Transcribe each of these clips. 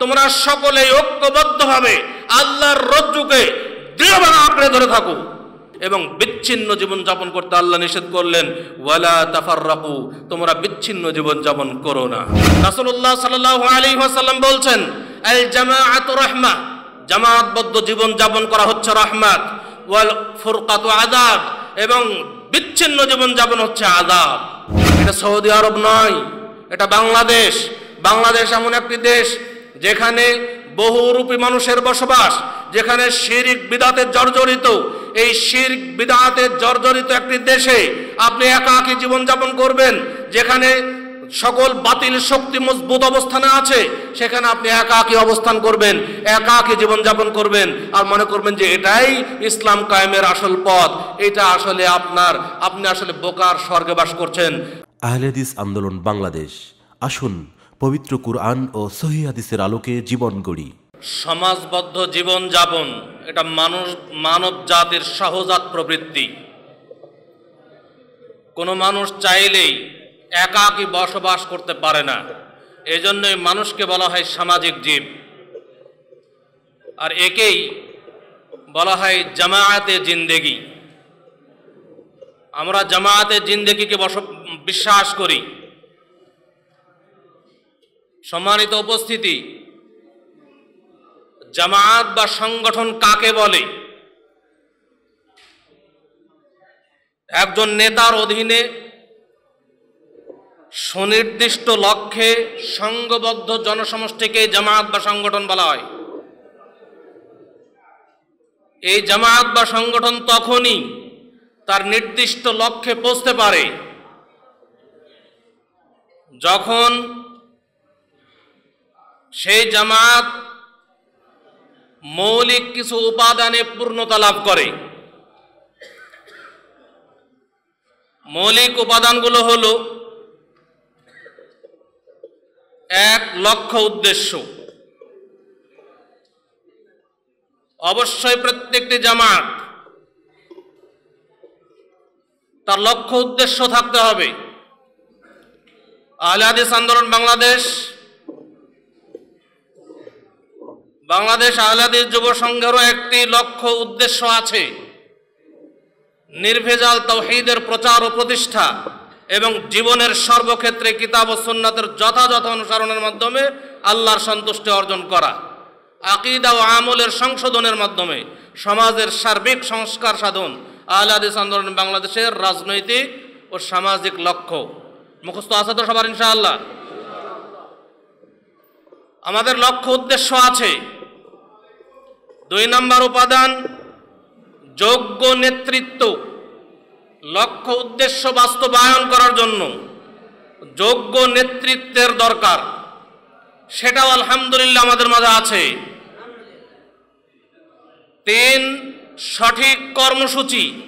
তোমরা সকলে ঐক্যবদ্ধ ঐক্যবদ্ধভাবে আল্লাহর রজ্জুকে দৃঢ়ভাবে আঁকড়ে ধরে থাকো এবং বিচ্ছিন্ন জীবন যাপন করতে আল্লাহ নিষেধ করলেন, ওয়ালা তাফাররাকু, তোমরা বিচ্ছিন্ন জীবন যাপন করো না। রাসূলুল্লাহ সাল্লাল্লাহু আলাইহি ওয়াসাল্লাম বলছেন, আল জামাআতু রাহমা জামাতবদ্ধ জীবন যাপন করা হচ্ছে রহমাত। ওয়াল ফুরকাতু আযাব, এবং বিচ্ছিন্ন জীবন যাপন হচ্ছে আযাব। এটা সৌদি আরব নয় এটা বাংলাদেশ। বাংলাদেশ এমন একটি দেশ যেখানে বহুরূপী মানুষের বসবাস, যেখানে শিরিক বিদাতে জর্জরিত। এই শিরিক বিদাতে জর্জরিত একটি দেশে আপনি একাকী জীবনযাপন করবেন, যেখানে সকল বাতিল শক্তি মজবুত অবস্থানে আছে, সেখানে আপনি একাকী অবস্থান করবেন, একাকী জীবনযাপন করবেন আর মনে করবেন যে এটাই ইসলাম কায়েমের আসল পথ। এটা আসলে আপনার, আপনি আসলে বোকার স্বর্গে বাস করছেন। আহলেদিস আন্দোলন বাংলাদেশ। আসুন পবিত্র কুরআন ও সহি হাদিসের আলোকে জীবন গড়ি। সমাজবদ্ধ জীবন যাপন, এটা মানুষ, মানব জাতির সহজাত প্রবৃত্তি। কোনো মানুষ চাইলেই একাকী বসবাস করতে পারে না। এজন্যই মানুষকে বলা হয় সামাজিক জীব। আর একেই বলা হয় জামায়াতে জিন্দেগি। আমরা জামায়াতে জিন্দেগিকে বস বিশ্বাস করি। সম্মানিত উপস্থিতি, জামায়াত বা সংগঠন কাকে বলে? একজন নেতার অধীনে সুনির্দিষ্ট লক্ষ্যে সংঘবদ্ধ জনসমষ্টিকে জামায়াত বা সংগঠন বলা হয়। এই জামায়াত বা সংগঠন তখনই তার নির্দিষ্ট লক্ষ্যে পৌঁছতে পারে। যখন সেই জামাত মৌলিক কিছু উপাদানে পূর্ণতা লাভ করে, মৌলিক উপাদানগুলো হল এক লক্ষ্য উদ্দেশ্য। অবশ্যই প্রত্যেকটি জামাত তার লক্ষ্য উদ্দেশ্য থাকতে হবে। আহলাদিস আন্দোলন বাংলাদেশ বাংলাদেশ আহলাদিস যুব সংঘেরও একটি লক্ষ্য উদ্দেশ্য আছে। নির্ভেজাল তৌহিদের প্রচার ও প্রতিষ্ঠা এবং জীবনের সর্বক্ষেত্রে কিতাব ও সুন্নাতের যথাযথ অনুসরণের মাধ্যমে আল্লাহর সন্তুষ্টি অর্জন করা, আকিদা ও আমলের সংশোধনের মাধ্যমে সমাজের সার্বিক সংস্কার সাধন আহলাদিস আন্দোলন বাংলাদেশের রাজনৈতিক ও সামাজিক লক্ষ্য। মুখস্থ আছে তো সবার, ইনশাআল্লাহ? আমাদের লক্ষ্য, উদ্দেশ্য আছে দুই নম্বর উপাদান, যোগ্য নেতৃত্ব। লক্ষ্য, উদ্দেশ্য বাস্তবায়ন করার জন্য যোগ্য নেতৃত্বের দরকার। সেটাও আলহামদুলিল্লাহ আমাদের মাঝে আছে। তিন সঠিক কর্মসূচি।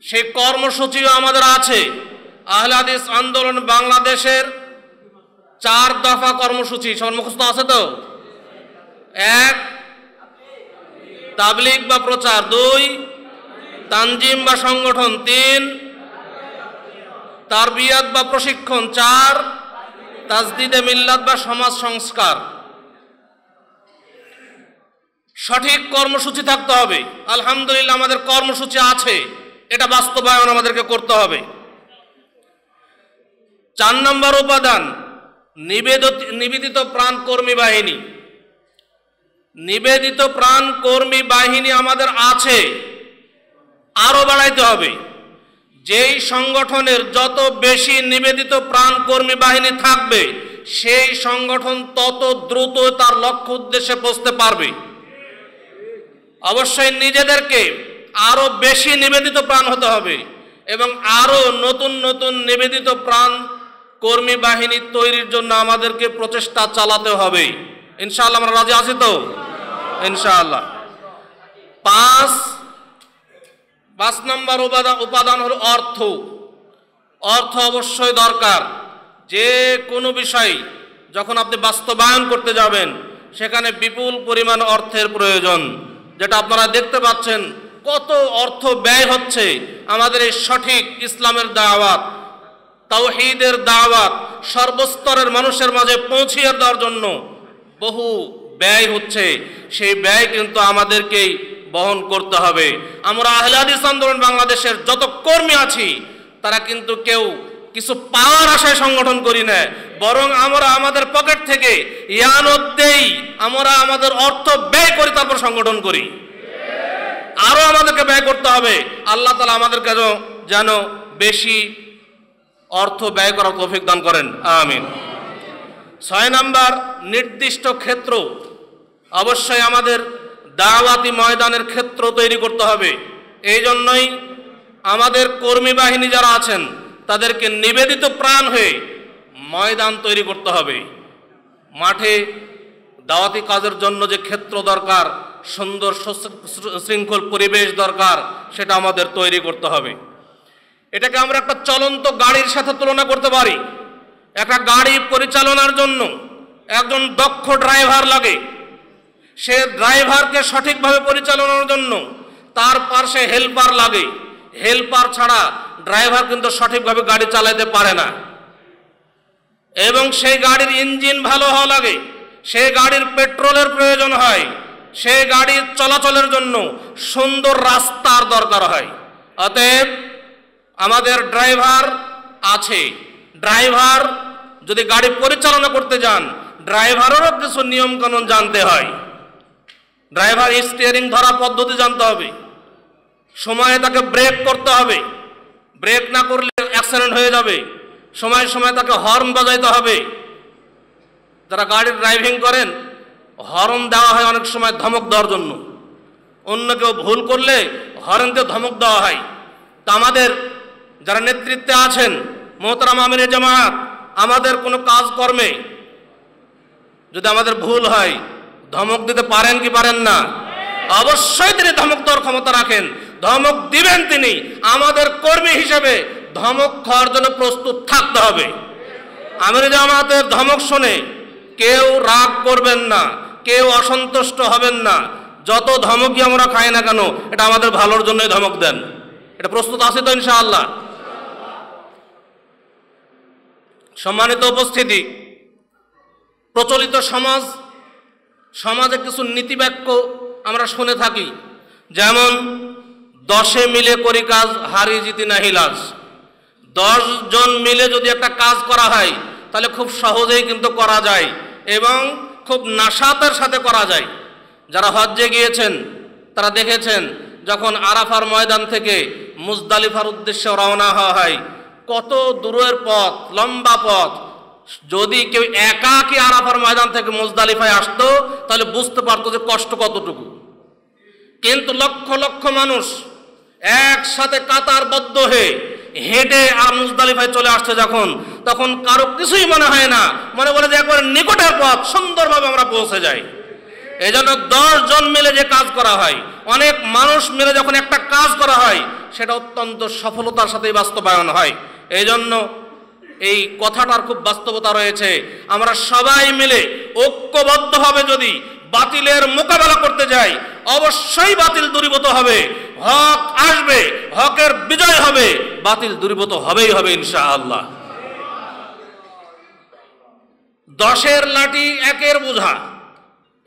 সেই কর্মসূচিও আমাদের আছে। আহলাদিস আন্দোলন বাংলাদেশের চার দফা কর্মসূচি। সম্মুখস্থ আছে তো? এক, তাবলিগ বা প্রচার। দুই, তানজিম বা সংগঠন। তিন, তারবিয়াত বা প্রশিক্ষণ। চার, তাজদিদে মিল্লাত বা সমাজ সংস্কার। সঠিক কর্মসূচি থাকতে হবে। আলহামদুলিল্লাহ আমাদের কর্মসূচি আছে। এটা বাস্তবায়ন আমাদেরকে করতে হবে। চার নম্বর উপাদান, নিবেদিত নিবেদিত প্রাণ কর্মী বাহিনী। নিবেদিত প্রাণ কর্মী বাহিনী আমাদের আছে। আরও বাড়াইতে হবে। যেই সংগঠনের যত বেশি নিবেদিত প্রাণ কর্মী বাহিনী থাকবে, সেই সংগঠন তত দ্রুত তার লক্ষ্য উদ্দেশ্যে পৌঁছতে পারবে। অবশ্যই নিজেদেরকে আরও বেশি নিবেদিত প্রাণ হতে হবে এবং আরও নতুন নতুন নিবেদিত প্রাণ কর্মী বাহিনী তৈরির জন্য আমাদেরকে প্রচেষ্টা চালাতে হবে। ইনশাআল্লাহ আমরা রাজি আছি তো? ইনশাআল্লাহ। পাঁচ পাঁচ নম্বর উপাদান উপাদান হলো অর্থ। অর্থ অবশ্যই দরকার। যে কোনো বিষয় যখন আপনি বাস্তবায়ন করতে যাবেন, সেখানে বিপুল পরিমাণ অর্থের প্রয়োজন। যেটা আপনারা দেখতে পাচ্ছেন, কত অর্থ ব্যয় হচ্ছে আমাদের এই সঠিক ইসলামের দাওয়াত, তাওহীদের দাওয়াত, সর্বস্তরের মানুষের মাঝে পৌঁছিয়ে দেওয়ার জন্য বহু ব্যয় হচ্ছে। সেই ব্যয় কিন্তু আমাদেরকেই বহন করতে হবে। আমরা আহলাদিস আন্দোলন বাংলাদেশের যত কর্মী আছি, তারা কিন্তু কেউ কিছু পাওয়ার আশায় সংগঠন করি না। বরং আমরা আমাদের পকেট থেকে ইয়ানদ্দেই আমরা আমাদের অর্থ ব্যয় করি, তারপর সংগঠন করি। আরও আমাদেরকে ব্যয় করতে হবে। আল্লাহ তালা আমাদেরকে যেন যেন বেশি অর্থ ব্যয় করার তৌফিক দান করেন। আমিন। ছয় নাম্বার, নির্দিষ্ট ক্ষেত্র। অবশ্যই আমাদের দাওয়াতি ময়দানের ক্ষেত্র তৈরি করতে হবে। এই জন্যই আমাদের কর্মী বাহিনী যারা আছেন তাদেরকে নিবেদিত প্রাণ হয়ে ময়দান তৈরি করতে হবে। মাঠে দাওয়াতি কাজের জন্য যে ক্ষেত্র দরকার, সুন্দর শৃঙ্খল পরিবেশ দরকার, সেটা আমাদের তৈরি করতে হবে। এটাকে আমরা একটা চলন্ত গাড়ির সাথে তুলনা করতে পারি। একটা গাড়ি পরিচালনার জন্য একজন দক্ষ ড্রাইভার লাগে। সে ড্রাইভারকে সঠিকভাবে পরিচালনার জন্য তার পার্শ্বে হেল্পার লাগে। হেল্পার ছাড়া ড্রাইভার কিন্তু সঠিকভাবে গাড়ি চালাতে পারে না। এবং সেই গাড়ির ইঞ্জিন ভালো হওয়া লাগে, সেই গাড়ির পেট্রোলের প্রয়োজন হয়, সেই গাড়ির চলাচলের জন্য সুন্দর রাস্তার দরকার হয়। অতএব আমাদের ড্রাইভার আছে। ড্রাইভার যদি গাড়ি পরিচালনা করতে যান, ড্রাইভারেরও কিছু নিয়মকানুন জানতে হয়। ড্রাইভার স্টিয়ারিং ধরা পদ্ধতি জানতে হবে। সময়ে তাকে ব্রেক করতে হবে। ব্রেক না করলে অ্যাক্সিডেন্ট হয়ে যাবে। সময় সময় তাকে হর্ন বাজাইতে হবে। যারা গাড়ি ড্রাইভিং করেন হর্ন দেওয়া হয় অনেক সময় ধমক দেওয়ার জন্য। অন্য কেউ ভুল করলে হর্ন দিয়ে ধমক দেওয়া হয়। তা আমাদের যারা নেতৃত্বে আছেন, মোহতারাম আমিনের জামাত, আমাদের কোনো কাজকর্মে যদি আমাদের ভুল হয়, ধমক দিতে পারেন কি পারেন না? অবশ্যই তিনি ধমক দেওয়ার ক্ষমতা রাখেন। ধমক দিবেন তিনি, আমাদের কর্মী হিসেবে ধমক খাওয়ার জন্য প্রস্তুত থাকতে হবে। আমির জামাতের ধমক শুনে কেউ রাগ করবেন না, কেউ অসন্তুষ্ট হবেন না। যত ধমকই আমরা খাই না কেন, এটা আমাদের ভালোর জন্যই ধমক দেন। এটা প্রস্তুত আছে তো ইনশাআল্লাহ? সম্মানিত উপস্থিতি, প্রচলিত সমাজ, সমাজে কিছু নীতিবাক্য আমরা শুনে থাকি। যেমন দশে মিলে করি কাজ, হারি জিতি না হিলাস দশ জন মিলে যদি একটা কাজ করা হয়, তাহলে খুব সহজেই কিন্তু করা যায় এবং খুব নাশাতের সাথে করা যায়। যারা হজ্জে গিয়েছেন, তারা দেখেছেন, যখন আরাফার ময়দান থেকে মুজদালিফার উদ্দেশ্যে রওনা হওয়া হয়, কত দূরের পথ, লম্বা পথ। যদি কেউ একাকি আরাফার ময়দান থেকে মুজদালিফায় আসতো, তাহলে বুঝতে পারতো যে কষ্ট কতটুকু। কিন্তু লক্ষ লক্ষ মানুষ একসাথে কাতার কাতারবদ্ধ হয়ে হেঁটে আর মুজদালিফায় চলে আসছে যখন, তখন কারও কিছুই মনে হয় না। মনে বলে যে একবার নিকটের পথ, সুন্দরভাবে আমরা পৌঁছে যাই। এই জন্য জন মিলে যে কাজ করা হয়, অনেক মানুষ মিলে যখন একটা কাজ করা হয়, সেটা অত্যন্ত সফলতার সাথেই বাস্তবায়ন হয়। এই জন্য এই কথাটার খুব বাস্তবতা রয়েছে। আমরা সবাই মিলে ঐক্যবদ্ধভাবে যদি বাতিলের মোকাবেলা করতে যাই, অবশ্যই বাতিল দূরীভূত হবে। হক আসবে, হকের বিজয় হবে, বাতিল দূরীভূত হবেই হবে ইনশা আল্লাহ দশের লাঠি একের বোঝা,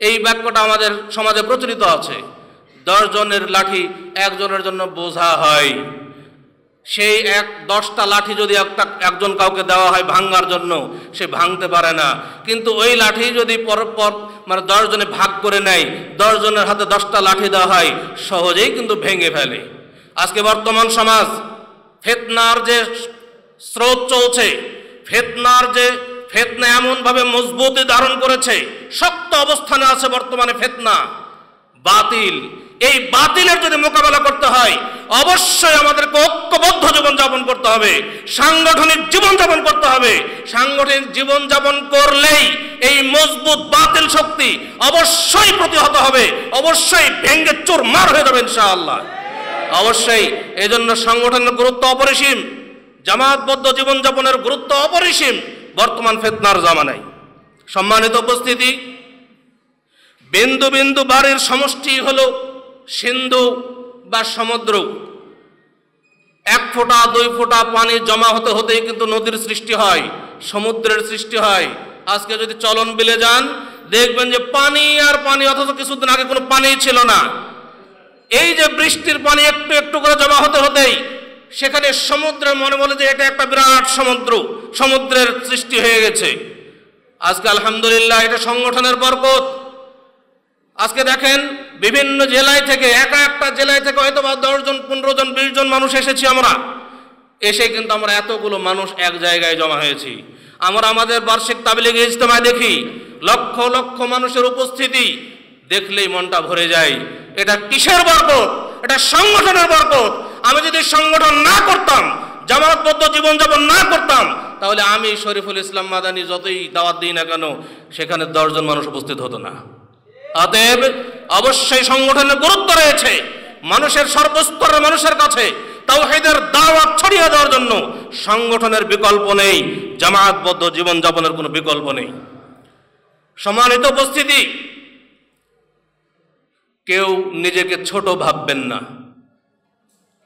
এই বাক্যটা আমাদের সমাজে প্রচলিত আছে। দশজনের লাঠি একজনের জন্য বোঝা হয়। সেই এক দশটা লাঠি যদি একটা, একজন কাউকে দেওয়া হয় ভাঙ্গার জন্য, সে ভাঙতে পারে না। কিন্তু ওই লাঠি যদি পর পর মানে দশ জনে ভাগ করে নেয় দশজনের হাতে দশটা লাঠি দেওয়া হয়, সহজেই কিন্তু ভেঙে ফেলে। আজকে বর্তমান সমাজ, ফেতনার যে স্রোত চলছে, ফেতনার যে ফেতনা এমনভাবে মজবুতি ধারণ করেছে, শক্ত অবস্থানে আছে বর্তমানে ফেতনা। বাতিল এই বাতিলের যদি মোকাবেলা করতে হয়, অবশ্যই আমাদেরকে ঐক্যবদ্ধ জীবনযাপন করতে হবে, সাংগঠনিক জীবনযাপন করতে হবে। সাংগঠনিক জীবনযাপন করলেই এই মজবুত বাতিল শক্তি অবশ্যই প্রতিহত হবে, অবশ্যই ভেঙ্গে চোর মার হয়ে যাবে ইনশাআল্লাহ। অবশ্যই এই জন্য সংগঠনের গুরুত্ব অপরিসীম জামাতবদ্ধ জীবনযাপনের গুরুত্ব অপরিসীম, বর্তমান ফেতনার জামানায়। সম্মানিত উপস্থিতি, বিন্দু বিন্দু বাড়ির সমষ্টি হলো সিন্ধু বা সমুদ্র। এক ফোঁটা, দুই ফোঁটা পানি জমা হতে হতেই কিন্তু নদীর সৃষ্টি হয়, সমুদ্রের সৃষ্টি হয়। আজকে যদি চলন বিলে যান, দেখবেন যে পানি আর পানি, অথচ কিছুদিন আগে কোনো পানি ছিল না। এই যে বৃষ্টির পানি একটু একটু করে জমা হতে হতেই, সেখানে সমুদ্রের মনে বলে যে এটা একটা বিরাট সমুদ্র, সমুদ্রের সৃষ্টি হয়ে গেছে। আজকে আলহামদুলিল্লাহ, এটা সংগঠনের বরকত। আজকে দেখেন বিভিন্ন জেলায় থেকে, একা একটা জেলায় থেকে হয়তো বা দশজন, পনেরো জন, বিশ জন মানুষ এসেছি আমরা। এসে কিন্তু আমরা এতগুলো মানুষ এক জায়গায় জমা হয়েছি। আমরা আমাদের বার্ষিক তাবলিগ ইজতেমায় দেখি, লক্ষ লক্ষ মানুষের উপস্থিতি দেখলেই মনটা ভরে যায়। এটা কিসের বরকত? এটা সংগঠনের বরকত? আমি যদি সংগঠন না করতাম জামাতবদ্ধ জীবনযাপন না করতাম, তাহলে আমি শরীফুল ইসলাম মাদানি যতই দাওয়াত দিই না কেন, সেখানে দশজন মানুষ উপস্থিত হতো না। অতএব অবশ্যই সংগঠনের গুরুত্ব রয়েছে। মানুষের সর্বস্তরের মানুষের কাছে তাওহীদের দাওয়াত ছড়িয়ে দেওয়ার জন্য সংগঠনের বিকল্প নেই, জামায়াতবদ্ধ জীবনযাপনের কোনো বিকল্প নেই। সম্মানিত উপস্থিতি, কেউ নিজেকে ছোট ভাববেন না।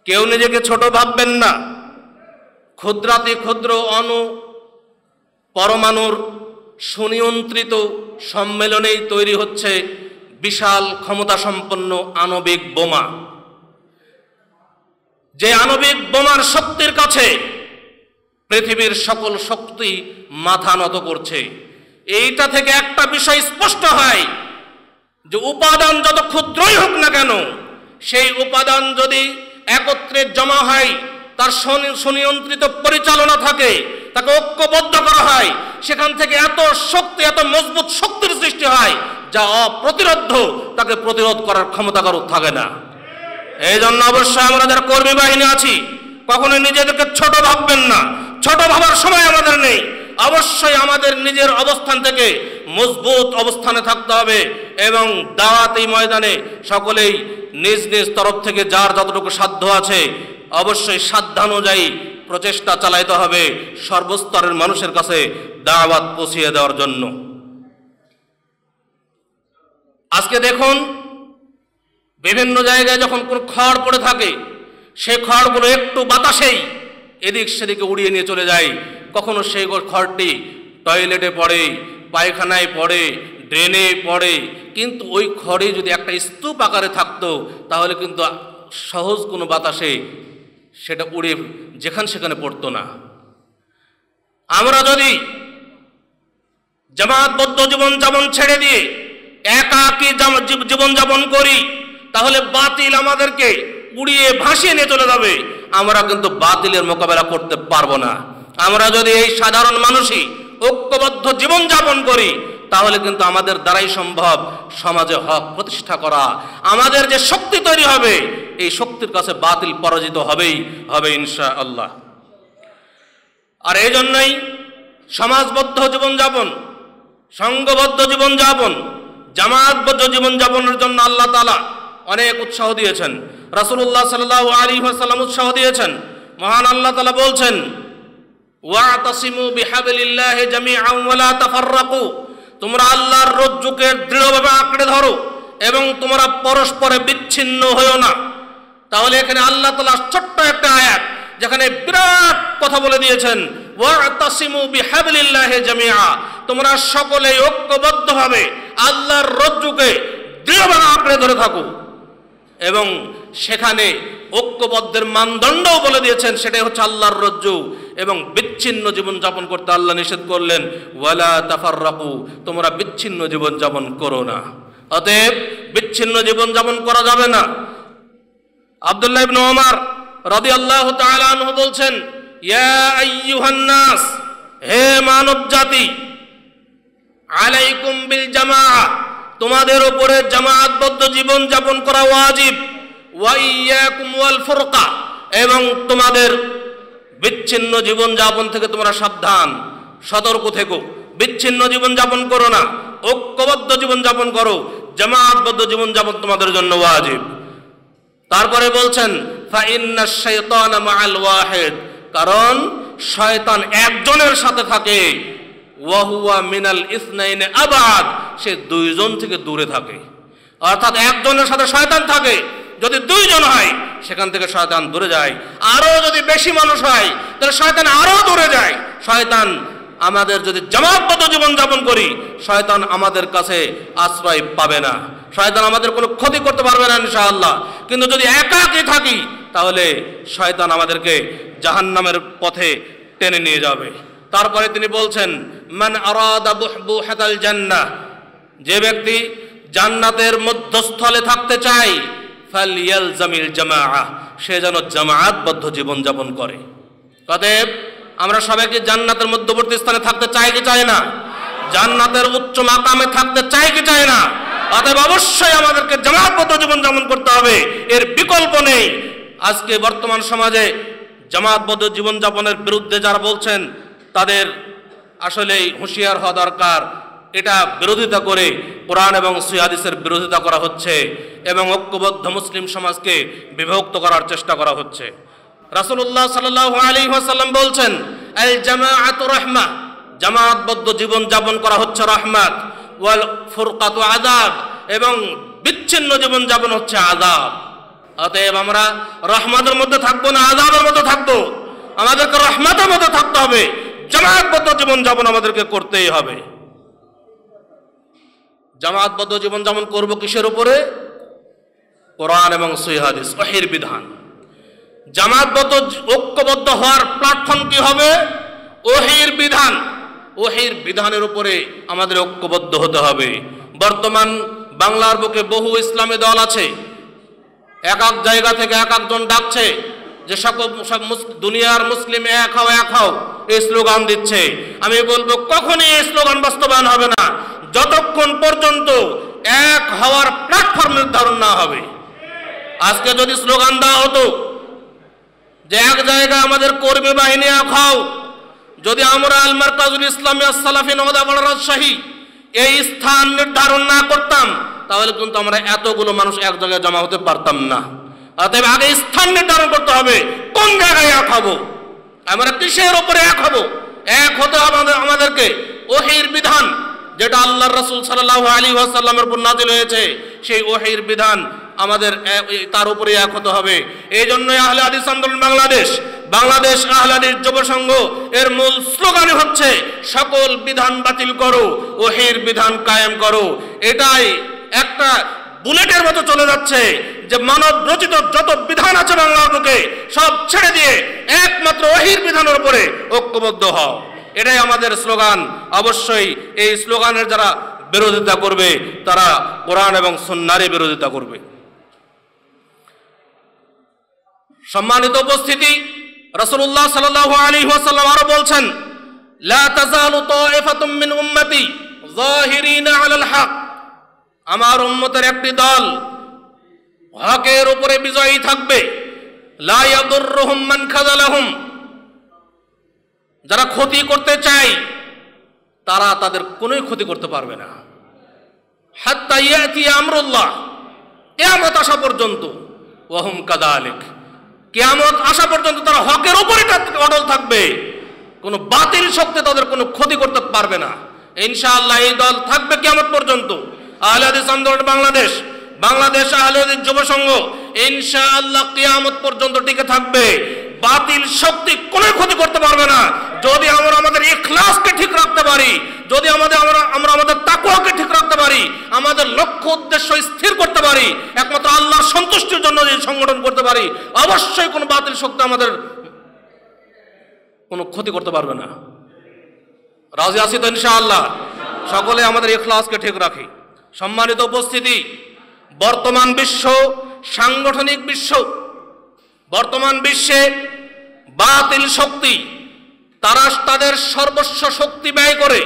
কেউ নিজেকে ছোট ভাববেন না। ক্ষুদ্রাতি ক্ষুদ্র, অণু, পরমাণুর সুনিয়ন্ত্রিত সম্মেলনেই তৈরি হচ্ছে বিশাল ক্ষমতা সম্পন্ন আণবিক বোমা। যে আণবিক বোমার শক্তির কাছে পৃথিবীর সকল শক্তি মাথা নত করছে। এইটা থেকে একটা বিষয় স্পষ্ট হয় যে উপাদান যত ক্ষুদ্রই হোক না কেন, সেই উপাদান যদি একত্রে জমা হয়, তার সুনি- সুনিয়ন্ত্রিত পরিচালনা থাকে তাকে ঐক্যবদ্ধ করা হয়। সেখান থেকে এত শক্তি, এত মজবুত শক্তির সৃষ্টি হয়, যা অপ্রতিরোধ, তাকে প্রতিরোধ করার ক্ষমতা কারও থাকে না। এই জন্য অবশ্যই আমরা যারা কর্মী বাহিনী আছি কখনো নিজেদেরকে ছোট ভাববেন না। ছোট ভাবার সময় আমাদের নেই। অবশ্যই আমাদের নিজের অবস্থান থেকে মজবুত অবস্থানে থাকতে হবে এবং দাওয়াত ময়দানে সকলেই নিজ নিজ তরফ থেকে যার যতটুকু সাধ্য আছে, অবশ্যই সাধ্যানুযায়ী প্রচেষ্টা চালাইতে হবে সর্বস্তরের মানুষের কাছে দাওয়াত পৌঁছিয়ে দেওয়ার জন্য। আজকে দেখুন, বিভিন্ন জায়গায় যখন কোনো খড় পড়ে থাকে, সে খড়গুলো একটু বাতাসেই এদিক সেদিকে উড়িয়ে নিয়ে চলে যায়। কখনো সেই খড়টি টয়লেটে পড়ে, পায়খানায় পড়ে, ড্রেনে পড়ে, কিন্তু ওই খড়ে যদি একটা স্তূপ আকারে থাকতো, তাহলে কিন্তু সহজ কোনো বাতাসে সেটা উড়ে যেখান সেখানে পড়তো না। আমরা যদি জামাতবদ্ধ জীবনযাপন ছেড়ে দিয়ে একাকী জীবন যাপন করি, তাহলে বাতিল আমাদেরকে উড়িয়ে ভাসিয়ে নিয়ে চলে যাবে। আমরা কিন্তু বাতিলের মোকাবেলা করতে পারব না। আমরা যদি এই সাধারণ মানুষই ঐক্যবদ্ধ জীবনযাপন করি তাহলে কিন্তু আমাদের দ্বারাই সম্ভব সমাজে হক প্রতিষ্ঠা করা। আমাদের যে শক্তি তৈরি হবে, এই শক্তির কাছে বাতিল পরাজিত হবেই, হবে ইনশা আল্লাহ আর এই জন্যই সমাজবদ্ধ জীবনযাপন, সংঘবদ্ধ জীবনযাপন জামাতবদ্ধ জীবনযাপনের জন্য আল্লাহ তালা অনেক উৎসাহ দিয়েছেন। রাসুল্লাহ সাল্লাহ আলী সাল্লাম উৎসাহ দিয়েছেন। মহান আল্লাহ তালা বলছেন, ওয়া ওয়াতাসিমু বিহাবিলিল্লাহি জামিআন ওয়ালা তাফাররাকু। তোমরা আল্লাহর রজ্জুকে দৃঢ়ভাবে আঁকড়ে ধরো এবং তোমরা পরস্পরে বিচ্ছিন্ন হয়েও না। তাহলে এখানে আল্লাহ তালা ছোট্ট একটা আয়াত যেখানে বিরাট কথা বলে দিয়েছেন তোমরা সকলেই ঐক্যবদ্ধভাবে আল্লাহর রজ্জুকে দৃঢ়ভাবে আঁকড়ে ধরে থাকো। এবং সেখানে ঐক্যবদ্ধের মানদণ্ডও বলে দিয়েছেন, সেটাই হচ্ছে আল্লাহর রজ্জু। এবং বিচ্ছিন্ন জীবন যাপন করতে আল্লাহ নিষেধ করলেন, ওয়ালা তাফার রাকু তোমরা বিচ্ছিন্ন জীবন যাপন করো না। অতএব বিচ্ছিন্ন জীবন যাপন করা যাবে না। আব্দুল্লাহ ইবনে ওমর রাদিয়াল্লাহু তাআলা আনহু বলছেন, ইয়া আইয়ুহান নাস হে মানব জাতি আলাইকুম বিল জামাআ, তোমাদের উপরে জামাতবদ্ধ জীবন যাপন করা ওয়াজিব। ওয়াইয়াকুম ওয়াল ফুরকা, এবং তোমাদের বিচ্ছিন্ন জীবন যাপন থেকে তোমরা সাবধান, সতর্ক থেকো। বিচ্ছিন্ন জীবন যাপন করো না, ঐক্যবদ্ধ জীবন যাপন করো জামাতবদ্ধ জীবন যাপন তোমাদের জন্য ওয়াজিব। তারপরে বলছেন ওয়াহিদ, কারণ শয়তান একজনের সাথে থাকে ওয়াহুয়া মিনাল ইসনাইনে আবাদ, সে দুইজন থেকে দূরে থাকে। অর্থাৎ একজনের সাথে শয়তান থাকে যদি দুইজন হয়, সেখান থেকে শয়তান দূরে যায়। আরও যদি বেশি মানুষ হয়, তাহলে শয়তান আরও দূরে যায়। শয়তান আমাদের যদি জামাতবদ্ধ জীবন যাপন করি, শয়তান আমাদের কাছে আশ্রয় পাবে না। শয়তান আমাদের কোনো ক্ষতি করতে পারবে না, ইনশাআল্লাহ। কিন্তু যদি একাকী থাকি, তাহলে শয়তান আমাদেরকে জাহান্নামের পথে টেনে নিয়ে যাবে। তারপরে তিনি বলছেন, মান আরাদা বুহবুহাতাল জান্নাহ। যে ব্যক্তি জান্নাতের মধ্যস্থলে থাকতে চায় ফালিয়ালজামিল জামাআ, সে যেন জামাআতবদ্ধ জীবন যাপন করে। অতএব আমরা সবাইকে জান্নাতের মধ্যবর্তী স্থানে থাকতে চাই কি চাই না? জান্নাতের উচ্চ মাকামে থাকতে চাই কি চাই না? অতএব অবশ্যই আমাদেরকে জামাতবদ্ধ জীবন যাপন করতে হবে। এর বিকল্প নেই। আজকে বর্তমান সমাজে জামাতবদ্ধ জীবন যাপনের বিরুদ্ধে যারা বলছেন, তাদের আসলেই হুঁশিয়ার হওয়া দরকার। এটা বিরোধিতা করে কোরআন এবং সুয়াদিসের বিরোধিতা করা হচ্ছে এবং ঐক্যবদ্ধ মুসলিম সমাজকে বিভক্ত করার চেষ্টা করা হচ্ছে। রাসূলুল্লাহ সাল্লাল্লাহু আলাইহি ওয়াসাল্লাম বলছেন, আল জামাতবদ্ধ জীবন যাপন করা হচ্ছে রহমাত। ওয়াল ফুরকাতু আযাব। এবং বিচ্ছিন্ন জীবন যাপন হচ্ছে আযাব। অতএব আমরা রহমতের মধ্যে থাকব না আযাবের মধ্যে থাকব? আমাদেরকে রহমতের মধ্যে থাকতে হবে। জামাতবদ্ধ জীবন যাপন আমাদেরকে করতেই হবে। জামাতবদ্ধ জীবন যাপন করব কিসের উপরে? কোরআন এবং সহিহাদিস ওহির বিধান। জামাতবদ্ধ ঐক্যবদ্ধ হওয়ার প্ল্যাটফর্ম কি হবে? ওহির বিধান। ওহির বিধানের উপরে আমাদের ঐক্যবদ্ধ হতে হবে। বর্তমান বাংলার বুকে বহু ইসলামী দল আছে, এক এক জায়গা থেকে এক একজন ডাকছে যে সকল সব দুনিয়ার মুসলিম এক হও এক হও, এই স্লোগান দিচ্ছে। আমি বলব, কখনই এই স্লোগান বাস্তবায়ন হবে না। যতক্ষণ পর্যন্ত এক হওয়ার প্ল্যাটফর্ম নির্ধারণ না হবে। আজকে যদি স্লোগান দেওয়া হতো যে এক জায়গায় আমাদের কর্মী বাহিনী এক হও, যদি আমরা আল মার্কাজুল ইসলামিয়া সালাফি নওদাবাড়া রাজশাহী এই স্থান নির্ধারণ না করতাম, তাহলে কিন্তু আমরা এতগুলো মানুষ এক জায়গায় জমা হতে পারতাম না। অতএব আগে স্থান নির্ধারণ করতে হবে, কোন জায়গায় এক হব? আমরা কিসের উপরে এক হব? এক হতে হবে আমাদের আমাদেরকে ওহির বিধান যেটা আল্লাহ রসুল সাল্লাহ আলী ওয়াসাল্লামের উপর নাজিল হয়েছে, সেই ওহির বিধান আমাদের তার উপরে এক হতে হবে। এই জন্যই আহলে হাদিস আন্দোলন বাংলাদেশ বাংলাদেশ আহলে হাদিস যুব সংঘ, এর মূল স্লোগানই হচ্ছে, সকল বিধান বাতিল করো, ওহির বিধান কায়েম করো। এটাই একটা বুলেটের মতো চলে যাচ্ছে যে মানব রচিত যত বিধান আছে বাংলার বুকে, সব ছেড়ে দিয়ে একমাত্র ওহির বিধানের উপরে ঐক্যবদ্ধ হও। এটাই আমাদের স্লোগান। অবশ্যই এই স্লোগানের যারা বিরোধিতা করবে, তারা কোরআন এবং সন্ন্যারে বিরোধিতা করবে। সম্মানিত উপস্থিতি রসুল্লাহ সাল্লাল্লাহু আলাইহি ওয়াসাল্লাম আরও বলছেন আমার উম্মতের একটি দল হকের উপরে বিজয়ী থাকবে। লা ইয়াদুররুহুম মান খাযালাহুম যারা ক্ষতি করতে চায়, তারা তাদের কোনোই ক্ষতি করতে পারবে না। হাত্তা ইয়াতি আমরুল্লাহ, কিয়ামত আসা পর্যন্ত, ওয়াহুম কাদালিক, কিয়ামত আসা পর্যন্ত তারা হকের উপরে তা- অটল থাকবে। কোনো বাতিল শক্তি তাদের কোনো ক্ষতি করতে পারবে না। ইনশাআল্লাহ এই দল থাকবে কিয়ামত পর্যন্ত। আহলে আন্দোলন বাংলাদেশ বাংলাদেশ আহলে হাদিস যুব সংঘ, ইনশাআল্লাহ কিয়ামত পর্যন্ত টিকে থাকবে। বাতিল শক্তি কোনো ক্ষতি করতে পারবে না। যদি আমরা আমাদের ইখলাসকে ঠিক রাখতে পারি, যদি আমাদের আমরা আমরা আমাদের তাকুয়াকে ঠিক রাখতে পারি, আমাদের লক্ষ্য উদ্দেশ্য স্থির করতে পারি, একমাত্র আল্লাহর সন্তুষ্টির জন্য যদি সংগঠন করতে পারি, অবশ্যই কোনো বাতিল শক্তি আমাদের কোনো ক্ষতি করতে পারবে না। রাজি আছি তো ইনশাআল্লাহ? সকলে আমাদের ইখলাসকে ঠিক রাখি। সম্মানিত উপস্থিতি, বর্তমান বিশ্ব, সাংগঠনিক বিশ্ব, বর্তমান বিশ্বে বাতিল শক্তি, তারা তাদের সর্বস্ব শক্তি ব্যয় করে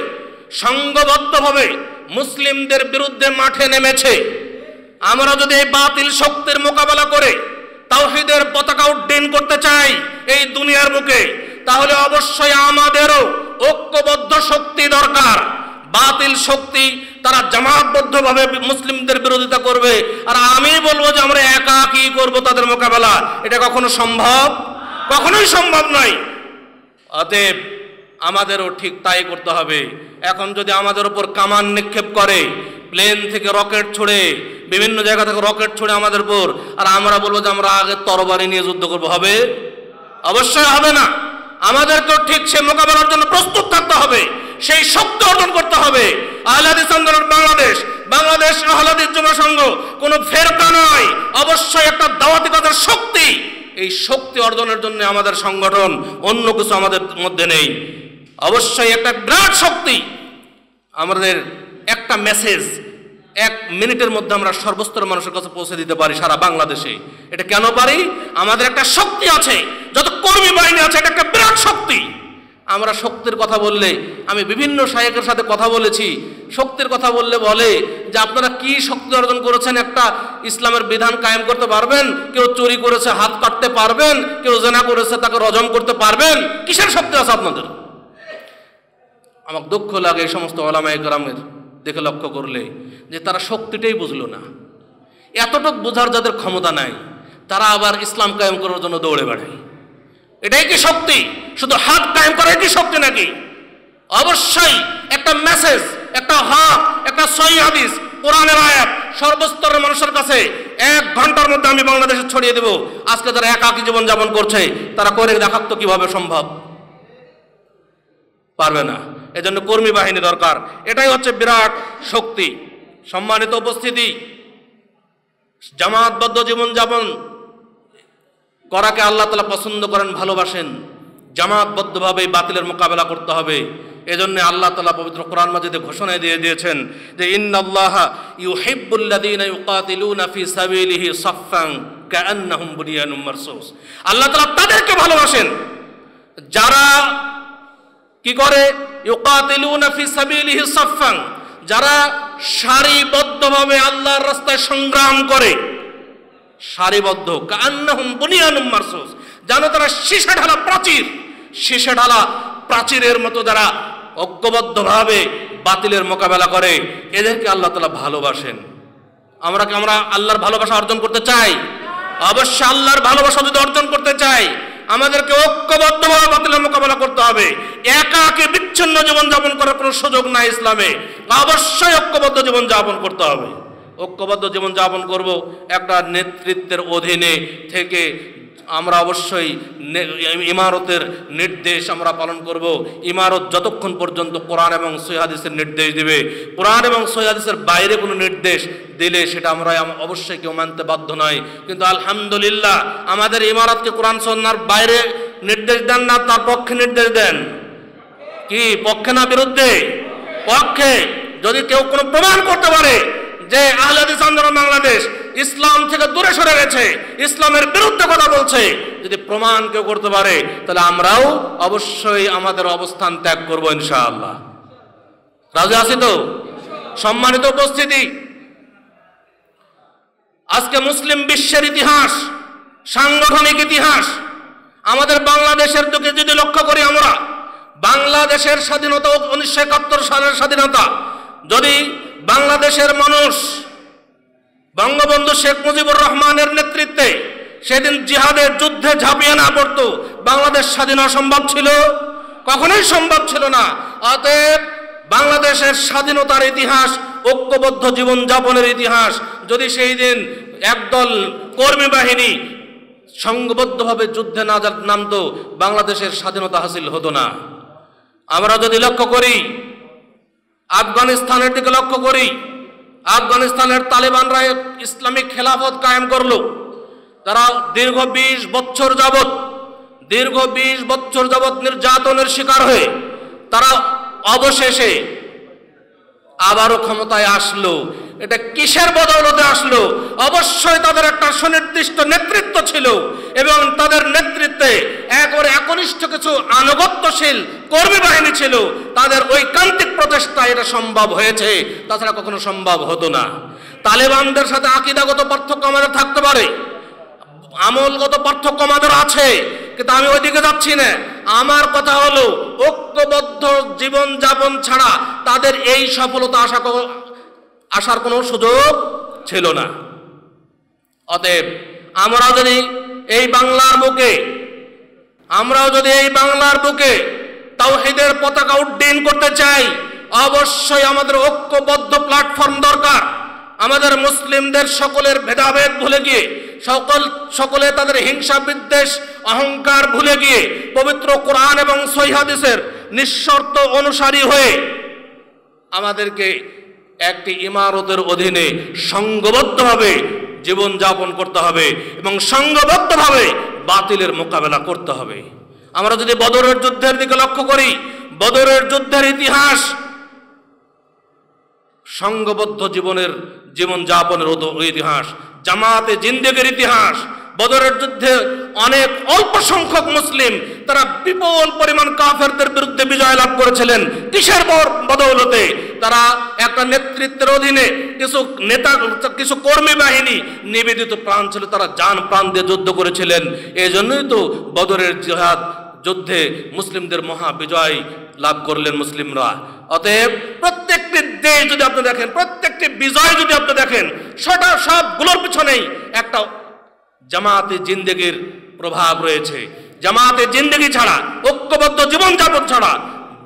সংঘবদ্ধভাবে মুসলিমদের বিরুদ্ধে মাঠে নেমেছে। আমরা যদি এই বাতিল শক্তির মোকাবেলা করে তাওহিদের পতাকা উড্ডীন করতে চাই এই দুনিয়ার বুকে, তাহলে অবশ্যই আমাদেরও ঐক্যবদ্ধ শক্তি দরকার। বাতিল শক্তি তারা জামাতবদ্ধভাবে মুসলিমদের বিরোধিতা করবে। আর আমি বলব যে আমরা একা কি করব তাদের মোকাবেলা। এটা কখনো সম্ভব? কখনোই সম্ভব নয়। অতএব আমাদেরও ঠিক তাই করতে হবে। এখন যদি আমাদের উপর কামান নিক্ষেপ করে প্লেন থেকে রকেট ছুড়ে, বিভিন্ন জায়গা থেকে রকেট ছুড়ে আমাদের উপর, আর আমরা বলব যে আমরা আগে তরবারি নিয়ে যুদ্ধ করব, হবে? অবশ্যই হবে না। আমাদেরকেও ঠিক সে মোকাবেলার জন্য প্রস্তুত থাকতে হবে, সেই শক্তি অর্জন করতে হবে। আহলাদিস আন্দোলন বাংলাদেশ বাংলাদেশ আহলাদিস যুব সংঘ, কোনো ফেরকা নয়। অবশ্যই একটা দাওয়াতিকতার শক্তি। এই শক্তি অর্জনের জন্য আমাদের সংগঠন অন্য কিছু আমাদের মধ্যে নেই। অবশ্যই একটা বিরাট শক্তি আমাদের একটা মেসেজ এক মিনিটের মধ্যে আমরা সর্বস্তর মানুষের কাছে পৌঁছে দিতে পারি সারা বাংলাদেশে। এটা কেন পারি? আমাদের একটা শক্তি আছে, যত কর্মী বাহিনী আছে, এটা একটা বিরাট শক্তি। আমরা শক্তির কথা বললে, আমি বিভিন্ন শায়কের সাথে কথা বলেছি, শক্তির কথা বললে বলে যে আপনারা কি শক্তি অর্জন করেছেন? একটা ইসলামের বিধান কায়েম করতে পারবেন? কেউ চুরি করেছে, হাত কাটতে পারবেন? কেউ জেনা করেছে, তাকে রজম করতে পারবেন? কিসের শক্তি আছে আপনাদের? আমার দুঃখ লাগে এই সমস্ত ওলামা গ্রামের দেখে লক্ষ্য করলে যে তারা শক্তিটাই বুঝলো না। এতটুক বোঝার যাদের ক্ষমতা নাই, তারা আবার ইসলাম কায়েম করার জন্য দৌড়ে বেড়ায়। এটাই কি শক্তি? শুধু হাত কায়েম করাই কি শক্তি নাকি? অবশ্যই একটা মেসেজ একটা হক, একটা সহি হাদিস, কোরআনের আয়াত সর্বস্তরের মানুষের কাছে এক ঘণ্টার মধ্যে আমি বাংলাদেশে ছড়িয়ে দেব। আজকে যারা একাকী জীবন যাপন করছে, তারা করে দেখাতো কীভাবে সম্ভব? পারবে না। এজন্য কর্মী বাহিনী দরকার। এটাই হচ্ছে বিরাট শক্তি। সম্মানিত উপস্থিতি। জামাতবদ্ধ জীবনযাপন করাকে আল্লাহ তালা পছন্দ করেন, ভালোবাসেন। জামাতবদ্ধভাবে বাতিলের মোকাবেলা করতে হবে। এজন্য আল্লাহ তালা পবিত্র কোরআন মাজিদে ঘোষণা দিয়ে দিয়েছেন যে কাআন্নাহুম বুনিয়ানুম মারসুস। আল্লাহ তালা তাদেরকে ভালোবাসেন। যারা কি করে? ইউকাতিলুনা ফি সাবিলিহি সাফফান। যারা সারিবদ্ধভাবে আল্লাহর রাস্তায় সংগ্রাম করে। সারিবদ্ধ কান্নাহুম মারসুস। জানো তারা শীষে ঢালা প্রাচীর? শীষে ঢালা প্রাচীরের মতো যারা ঐক্যবদ্ধভাবে বাতিলের মোকাবেলা করে, এদেরকে আল্লাহ তালা ভালোবাসেন। আমরা কি আমরা আল্লাহর ভালোবাসা অর্জন করতে চাই? অবশ্যই আল্লাহর ভালোবাসা যদি অর্জন করতে চাই, আমাদেরকে ঐক্যবদ্ধভাবে বাতিলের মোকাবেলা করতে হবে। একাকে বিচ্ছিন্ন জীবন যাপন করার কোনো সুযোগ নাই ইসলামে। অবশ্যই ঐক্যবদ্ধ জীবন যাপন করতে হবে। ঐক্যবদ্ধ জীবন যাপন করব একটা নেতৃত্বের অধীনে থেকে আমরা অবশ্যই ইমারতের নির্দেশ আমরা পালন করব। ইমারত যতক্ষণ পর্যন্ত কোরআন এবং সৈহাদিসের নির্দেশ দিবে। কোরআন এবং সৈহাদিসের বাইরে কোনো নির্দেশ দিলে সেটা আমরা অবশ্যই কেউ মানতে বাধ্য নয়। কিন্তু আলহামদুলিল্লাহ আমাদের ইমারতকে কোরআন সন্ন্যার বাইরে নির্দেশ দেন না, তার পক্ষে নির্দেশ দেন। কি? পক্ষে না বিরুদ্ধে? পক্ষে। যদি কেউ কোনো প্রমাণ করতে পারে যে আহলাদিস আন্দোলন বাংলাদেশ ইসলাম থেকে দূরে সরে গেছে, ইসলামের বিরুদ্ধে কথা বলছে। যদি প্রমাণ কেউ করতে পারে, তাহলে আমরাও অবশ্যই আমাদের অবস্থান ত্যাগ করব ইনশাআল্লাহ। রাজি আছি তো? সম্মানিত উপস্থিতি। আজকে মুসলিম বিশ্বের ইতিহাস, সাংগঠনিক ইতিহাস, আমাদের বাংলাদেশের দিকে যদি লক্ষ্য করি আমরা, বাংলাদেশের স্বাধীনতা উনিশশো একাত্তর সালের স্বাধীনতা, যদি বাংলাদেশের মানুষ, বঙ্গবন্ধু শেখ মুজিবুর রহমানের নেতৃত্বে সেদিন জিহাদের যুদ্ধে ঝাঁপিয়ে না পড়তো। বাংলাদেশ স্বাধীন হওয়া সম্ভব ছিল? কখনোই সম্ভব ছিল না। অতএব বাংলাদেশের স্বাধীনতার ইতিহাস, ঐক্যবদ্ধ জীবনযাপনের ইতিহাস, যদি সেই দিন একদল কর্মী বাহিনী সংঘবদ্ধভাবে যুদ্ধে না নামতো, বাংলাদেশের স্বাধীনতা হাসিল হতো না। আমরা যদি লক্ষ্য করি আফগানিস্তানের দিকে লক্ষ্য করি। আফগানিস্তানের তালেবানরা ইসলামিক খেলাফত কায়েম করল। তারা দীর্ঘ বিশ বছর যাবৎ, দীর্ঘ বিশ বছর যাবৎ নির্যাতনের শিকার হয়ে তারা অবশেষে আবারও ক্ষমতায় আসলো। এটা কিসের বদৌলতে আসলো? অবশ্যই তাদের একটা সুনির্দিষ্ট নেতৃত্ব ছিল এবং তাদের নেতৃত্বে একবারে একনিষ্ঠ কিছু আনুগত্যশীল কর্মী বাহিনী ছিল। তাদের ঐকান্তিক প্রচেষ্টা এটা সম্ভব হয়েছে। তাছাড়া কখনো সম্ভব হতো না। তালেবানদের সাথে আকিদাগত পার্থক্য আমাদের থাকতে পারে। আমলগত পার্থক্য আমাদের আছে, কিন্তু আমি ওইদিকে যাচ্ছি না। আমার কথা হলো, ঐক্যবদ্ধ জীবন যাপন ছাড়া তাদের এই সফলতা আশা আসার কোনো সুযোগ ছিল না। অতএব আমরা যদি এই বাংলার বুকে, আমরাও যদি এই বাংলার বুকে তাওহীদের পতাকা উড্ডীন করতে চাই, অবশ্যই আমাদের ঐক্যবদ্ধ প্ল্যাটফর্ম দরকার। আমাদের মুসলিমদের সকলের ভেদাভেদ ভুলে গিয়ে, সকল, সকলে তাদের হিংসা, বিদ্বেষ, অহংকার ভুলে গিয়ে পবিত্র কোরআন এবং সৈহাদিসের নিঃশর্ত অনুসারী হয়ে আমাদেরকে একটি ইমারতের অধীনে সংঘবদ্ধভাবে জীবন যাপন করতে হবে এবং সংঘবদ্ধভাবে বাতিলের মোকাবেলা করতে হবে। আমরা যদি বদরের যুদ্ধের দিকে লক্ষ্য করি, বদরের যুদ্ধের ইতিহাস সংঘবদ্ধ জীবনের জীবন যাপনের ইতিহাস, জামাতে জিন্দেগের ইতিহাস বদরের যুদ্ধে অনেক অল্প সংখ্যক মুসলিম তারা বিপুল পরিমাণ কাফেরদের বিরুদ্ধে বিজয় লাভ করেছিলেন। কিসের বদৌলতে? তারা একটা নেতৃত্বের অধীনে কিছু নেতা, কিছু কর্মী বাহিনী নিবেদিত প্রাণ ছিল, তারা যান প্রাণ দিয়ে যুদ্ধ করেছিলেন। এই জন্যই তো বদরের জিহাদ যুদ্ধে মুসলিমদের মহা বিজয় লাভ করলেন মুসলিমরা। অতএব প্রত্যেকটি দেশ যদি আপনি দেখেন, প্রত্যেকটি বিজয় যদি আপনি দেখেন, সেটা, সবগুলোর পিছনেই একটা জামাতে জিন্দেগির প্রভাব রয়েছে। জামাতে জিন্দেগি ছাড়া, ঐক্যবদ্ধ জীবনযাপন ছাড়া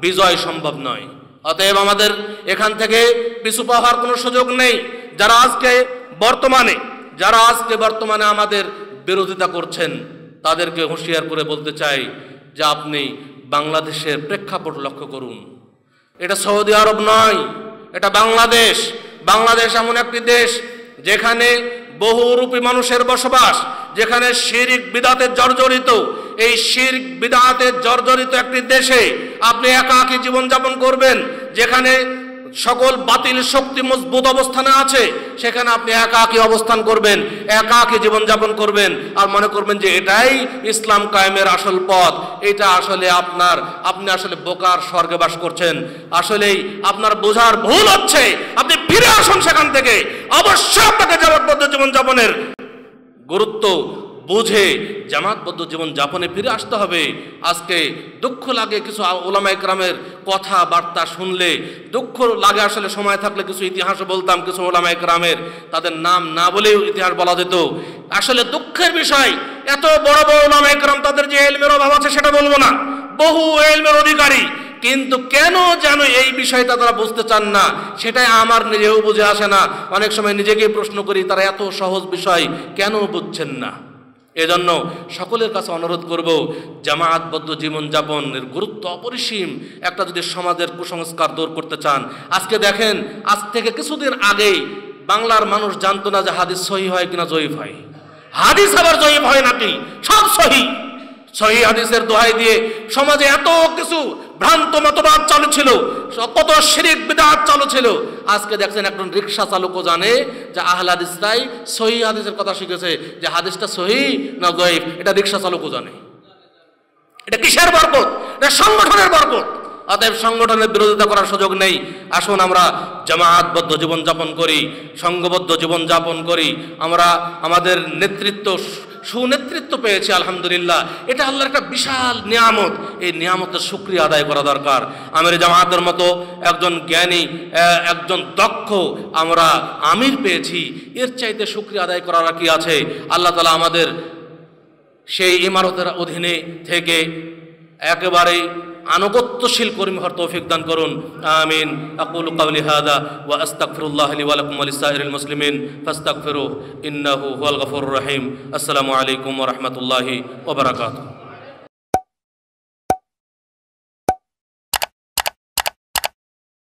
বিজয় সম্ভব নয়। অতএব আমাদের এখান থেকে পিছু পাওয়ার কোনো সুযোগ নেই। যারা আজকে বর্তমানে, যারা আজকে বর্তমানে আমাদের বিরোধিতা করছেন, তাদেরকে হুঁশিয়ার করে বলতে চাই যে আপনি বাংলাদেশের প্রেক্ষাপট লক্ষ্য করুন। এটা সৌদি আরব নয়, এটা বাংলাদেশ। বাংলাদেশ এমন একটি দেশ যেখানে বহুরূপী মানুষের বসবাস, যেখানে শিরিক বিদাতে জর্জরিত। এই শিরিক বিদাতে জর্জরিত একটি দেশে আপনি একা একাকী জীবনযাপন করবেন, যেখানে সকল বাতিল শক্তি মজবুত অবস্থানে আছে, সেখানে আপনি একাকী অবস্থান করবেন, একাকী জীবনযাপন করবেন, আর মনে করবেন যে এটাই ইসলাম কায়েমের আসল পথ। এটা আসলে আপনার, আপনি আসলে বোকার স্বর্গে বাস করছেন। আসলেই আপনার বোঝার ভুল হচ্ছে, আপনি ফিরে আসুন সেখান থেকে। অবশ্যই আপনাকে জবাববদ্ধ জীবনযাপনের গুরুত্ব বুঝে জামাতবদ্ধ জীবন যাপনে ফিরে আসতে হবে। আজকে দুঃখ লাগে কিছু ওলামা একরামের কথাবার্তা শুনলে। দুঃখ লাগে আসলে, সময় থাকলে কিছু ইতিহাস বলতাম, কিছু ওলামা একরামের তাদের নাম না বলেও ইতিহাস বলা যেত। আসলে দুঃখের বিষয়, এত বড় বড় ওলামা একরাম তাদের যে এলমের অভাব আছে সেটা বলব না। বহু এলমের অধিকারী। কিন্তু কেন যেন এই বিষয়টা তারা বুঝতে চান না? সেটাই আমার নিজেও বুঝে আসে না। অনেক সময় নিজেকেই প্রশ্ন করি, তারা এত সহজ বিষয় কেন বুঝছেন না? এজন্য সকলের কাছে অনুরোধ করব জামায়াতবদ্ধ জীবনযাপনের গুরুত্ব অপরিসীম। একটা যদি সমাজের কুসংস্কার দূর করতে চান, আজকে দেখেন, আজ থেকে কিছুদিন আগেই বাংলার মানুষ জানতো না যে হাদিস সহি হয় কিনা জয়ীফ হয়। হাদিস আবার জয়ীফ হয় নাকি? সব সহি। সহি হাদিসের দোহাই দিয়ে সমাজে এত কিছু ভ্রান্ত মতবাদ চালু ছিল, কত শিরিক বিদাত চালু ছিল। আজকে দেখছেন একজন রিক্সা চালকও জানে যে আহল হাদিসটাই সহি হাদিসের কথা শিখেছে যে হাদিসটা সহি না জয়ীফ, এটা রিক্সা চালকও জানে। এটা কিসের বরকত? এটা সংগঠনের বরকত। অতএব সংগঠনের বিরোধিতা করার সুযোগ নেই। আসুন আমরা জামায়াতবদ্ধ জীবনযাপন করি, সংঘবদ্ধ জীবনযাপন করি। আমরা আমাদের নেতৃত্ব সুনেতৃত্ব পেয়েছে, আলহামদুলিল্লাহ। এটা আল্লাহর একটা বিশাল নিয়ামত। এই নিয়ামতের সুক্রিয়া আদায় করা দরকার। আমির জামাতের মতো একজন জ্ঞানী একজন দক্ষ আমরা আমির পেয়েছি। এর চাইতে সুক্রিয়া আদায় করার কি আছে? আল্লাহ তালা আমাদের সেই ইমারতের অধীনে থেকে একেবারে আনুগত্যশীল কর্মী হওয়ার তৌফিক দান করুন। আমিন। আকুল কাউলি হাদা ওয়া আস্তাগফিরুল্লাহ লি ওয়া লাকুম ওয়া লিসাইরিল মুসলিমিন। ফাস্তাগফিরু ইন্নাহু হুয়াল গফুরুর রহিম। আসসালামু আলাইকুম ওয়া রাহমাতুল্লাহি ওয়া বারাকাতুহু।